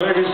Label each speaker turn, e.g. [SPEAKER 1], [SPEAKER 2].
[SPEAKER 1] Ladies,